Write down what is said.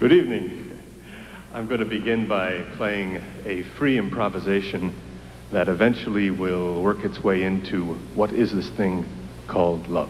Good evening. I'm going to begin by playing a free improvisation that eventually will work its way into what is this thing called love.